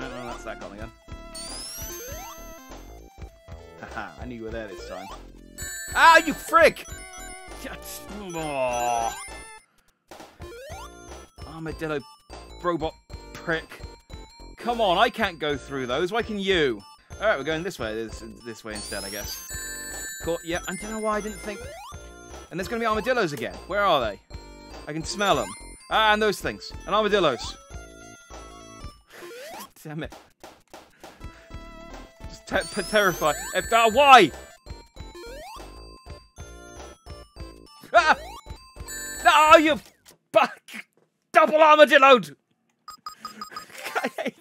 What's that gone again? Haha, I knew you were there this time. Ah, you frick! Armadillo robot prick. Come on, I can't go through those. Why can you? Alright, we're going this way. This, this way instead, I guess. Cool. Yeah, I don't know why I didn't think... And there's going to be armadillos again. Where are they? I can smell them. Ah, and those things. And armadillos. Damn it. Just te terrified. Uh, why? Ah! Oh, you fuck! Double armadilloed! I